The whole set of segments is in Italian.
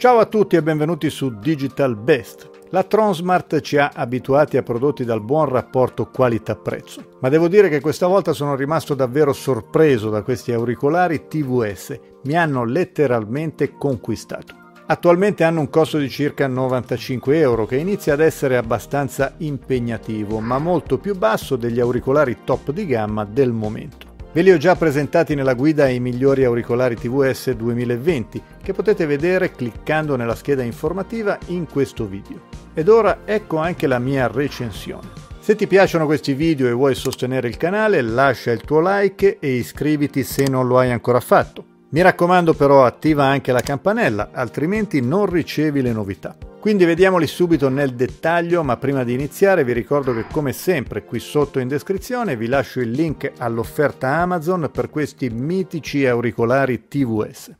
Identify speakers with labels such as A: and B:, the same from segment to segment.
A: Ciao a tutti e benvenuti su Digital Best. La Tronsmart ci ha abituati a prodotti dal buon rapporto qualità-prezzo, ma devo dire che questa volta sono rimasto davvero sorpreso da questi auricolari TVS, mi hanno letteralmente conquistato. Attualmente hanno un costo di circa 95 euro che inizia ad essere abbastanza impegnativo, ma molto più basso degli auricolari top di gamma del momento. Ve li ho già presentati nella guida ai migliori auricolari TVS 2020 che potete vedere cliccando nella scheda informativa in questo video. Ed ora ecco anche la mia recensione. Se ti piacciono questi video e vuoi sostenere il canale lascia il tuo like e iscriviti se non lo hai ancora fatto. Mi raccomando però attiva anche la campanella altrimenti non ricevi le novità. Quindi vediamoli subito nel dettaglio, ma prima di iniziare vi ricordo che come sempre qui sotto in descrizione vi lascio il link all'offerta Amazon per questi mitici auricolari TVS.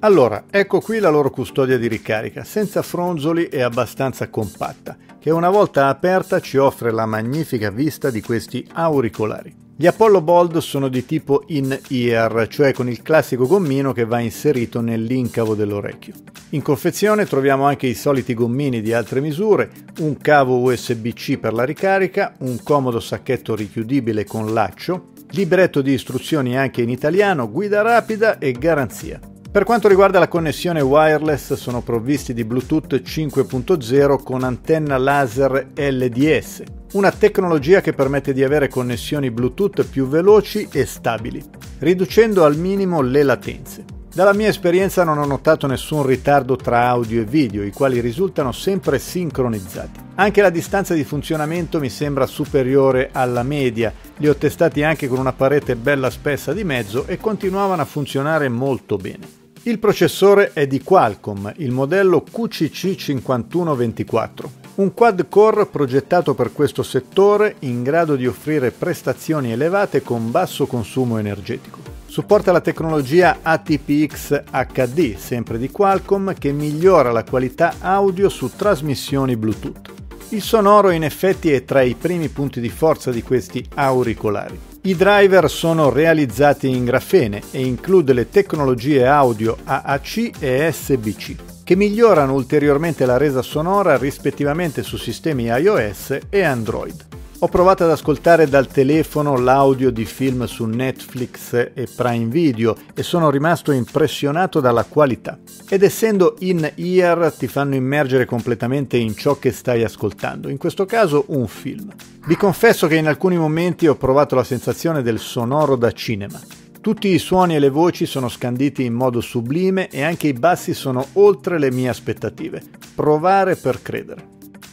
A: Allora, ecco qui la loro custodia di ricarica, senza fronzoli e abbastanza compatta, che una volta aperta ci offre la magnifica vista di questi auricolari. Gli Apollo Bold sono di tipo in-ear, cioè con il classico gommino che va inserito nell'incavo dell'orecchio. In confezione troviamo anche i soliti gommini di altre misure, un cavo USB-C per la ricarica, un comodo sacchetto richiudibile con laccio, libretto di istruzioni anche in italiano, guida rapida e garanzia. Per quanto riguarda la connessione wireless sono provvisti di Bluetooth 5.0 con antenna laser LDS, una tecnologia che permette di avere connessioni Bluetooth più veloci e stabili, riducendo al minimo le latenze. Dalla mia esperienza non ho notato nessun ritardo tra audio e video, i quali risultano sempre sincronizzati. Anche la distanza di funzionamento mi sembra superiore alla media, li ho testati anche con una parete bella spessa di mezzo e continuavano a funzionare molto bene. Il processore è di Qualcomm, il modello QCC5124, un quad-core progettato per questo settore in grado di offrire prestazioni elevate con basso consumo energetico. Supporta la tecnologia ATPX HD, sempre di Qualcomm, che migliora la qualità audio su trasmissioni Bluetooth. Il sonoro in effetti è tra i primi punti di forza di questi auricolari. I driver sono realizzati in grafene e include le tecnologie audio AAC e SBC, che migliorano ulteriormente la resa sonora rispettivamente su sistemi iOS e Android. Ho provato ad ascoltare dal telefono l'audio di film su Netflix e Prime Video e sono rimasto impressionato dalla qualità. Ed essendo in ear ti fanno immergere completamente in ciò che stai ascoltando, in questo caso un film. Vi confesso che in alcuni momenti ho provato la sensazione del sonoro da cinema. Tutti i suoni e le voci sono scanditi in modo sublime e anche i bassi sono oltre le mie aspettative. Provare per credere.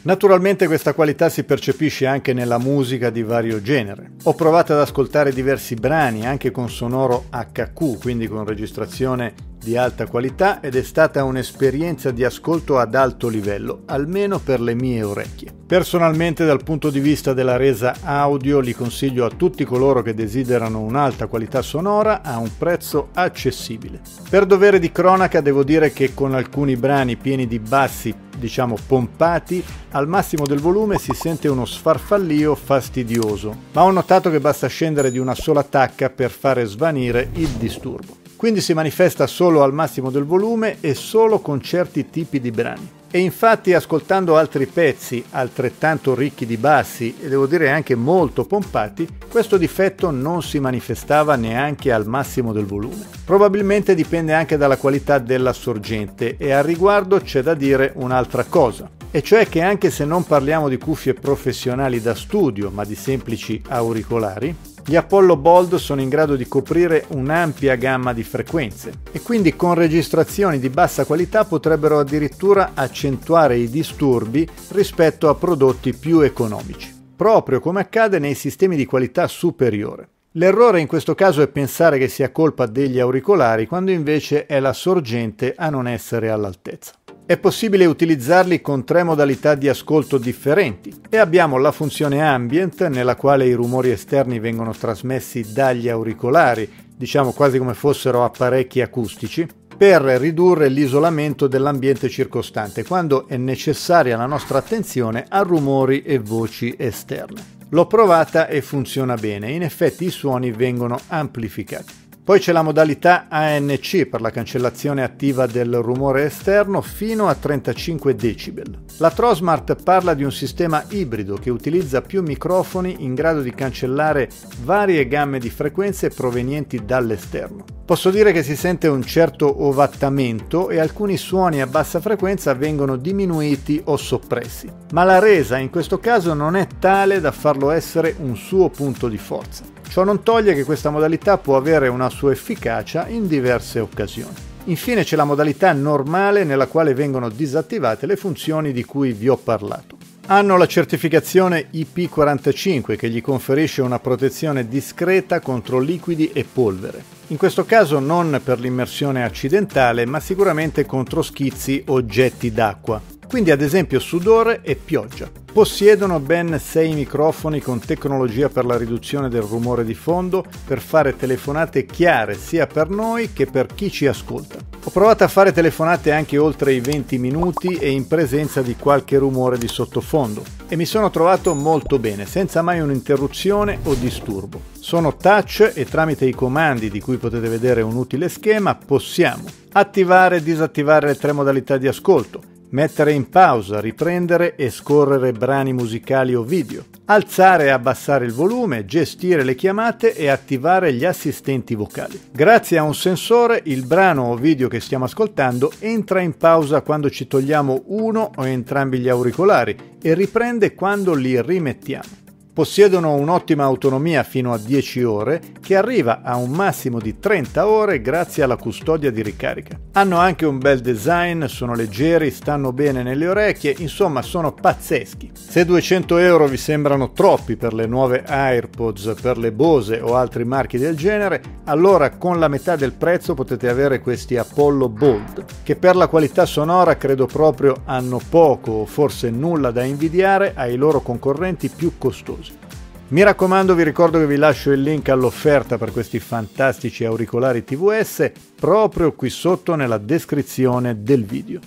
A: Naturalmente questa qualità si percepisce anche nella musica di vario genere. Ho provato ad ascoltare diversi brani anche con sonoro HQ, quindi con registrazione di alta qualità ed è stata un'esperienza di ascolto ad alto livello, almeno per le mie orecchie. Personalmente dal punto di vista della resa audio li consiglio a tutti coloro che desiderano un'alta qualità sonora a un prezzo accessibile. Per dovere di cronaca devo dire che con alcuni brani pieni di bassi diciamo pompati, al massimo del volume si sente uno sfarfallio fastidioso, ma ho notato che basta scendere di una sola tacca per fare svanire il disturbo quindi si manifesta solo al massimo del volume e solo con certi tipi di brani. E infatti ascoltando altri pezzi altrettanto ricchi di bassi e devo dire anche molto pompati, questo difetto non si manifestava neanche al massimo del volume. Probabilmente dipende anche dalla qualità della sorgente e al riguardo c'è da dire un'altra cosa, e cioè che anche se non parliamo di cuffie professionali da studio ma di semplici auricolari, gli Apollo Bold sono in grado di coprire un'ampia gamma di frequenze e quindi con registrazioni di bassa qualità potrebbero addirittura accentuare i disturbi rispetto a prodotti più economici, proprio come accade nei sistemi di qualità superiore. L'errore in questo caso è pensare che sia colpa degli auricolari quando invece è la sorgente a non essere all'altezza. È possibile utilizzarli con tre modalità di ascolto differenti e abbiamo la funzione ambient nella quale i rumori esterni vengono trasmessi dagli auricolari, diciamo quasi come fossero apparecchi acustici, per ridurre l'isolamento dell'ambiente circostante quando è necessaria la nostra attenzione a rumori e voci esterne. L'ho provata e funziona bene, in effetti i suoni vengono amplificati. Poi c'è la modalità ANC per la cancellazione attiva del rumore esterno fino a 35 decibel. La Trosmart parla di un sistema ibrido che utilizza più microfoni in grado di cancellare varie gamme di frequenze provenienti dall'esterno. Posso dire che si sente un certo ovattamento e alcuni suoni a bassa frequenza vengono diminuiti o soppressi, ma la resa in questo caso non è tale da farlo essere un suo punto di forza. Ciò non toglie che questa modalità può avere una sua efficacia in diverse occasioni. Infine c'è la modalità normale nella quale vengono disattivate le funzioni di cui vi ho parlato. Hanno la certificazione IP45 che gli conferisce una protezione discreta contro liquidi e polvere. In questo caso non per l'immersione accidentale, ma sicuramente contro schizzi o getti d'acqua, quindi ad esempio sudore e pioggia. Possiedono ben 6 microfoni con tecnologia per la riduzione del rumore di fondo per fare telefonate chiare sia per noi che per chi ci ascolta. Ho provato a fare telefonate anche oltre i 20 minuti e in presenza di qualche rumore di sottofondo e mi sono trovato molto bene, senza mai un'interruzione o disturbo. Sono touch e tramite i comandi di cui potete vedere un utile schema possiamo attivare e disattivare le tre modalità di ascolto, mettere in pausa, riprendere e scorrere brani musicali o video, alzare e abbassare il volume, gestire le chiamate e attivare gli assistenti vocali. Grazie a un sensore il brano o video che stiamo ascoltando entra in pausa quando ci togliamo uno o entrambi gli auricolari e riprende quando li rimettiamo. Possiedono un'ottima autonomia fino a 10 ore che arriva a un massimo di 30 ore grazie alla custodia di ricarica. Hanno anche un bel design, sono leggeri, stanno bene nelle orecchie, insomma sono pazzeschi. Se 200 euro vi sembrano troppi per le nuove AirPods, per le Bose o altri marchi del genere, allora con la metà del prezzo potete avere questi Apollo Bold, che per la qualità sonora credo proprio hanno poco o forse nulla da invidiare ai loro concorrenti più costosi. Mi raccomando, vi ricordo che vi lascio il link all'offerta per questi fantastici auricolari TVS proprio qui sotto nella descrizione del video.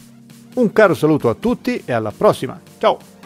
A: Un caro saluto a tutti e alla prossima. Ciao!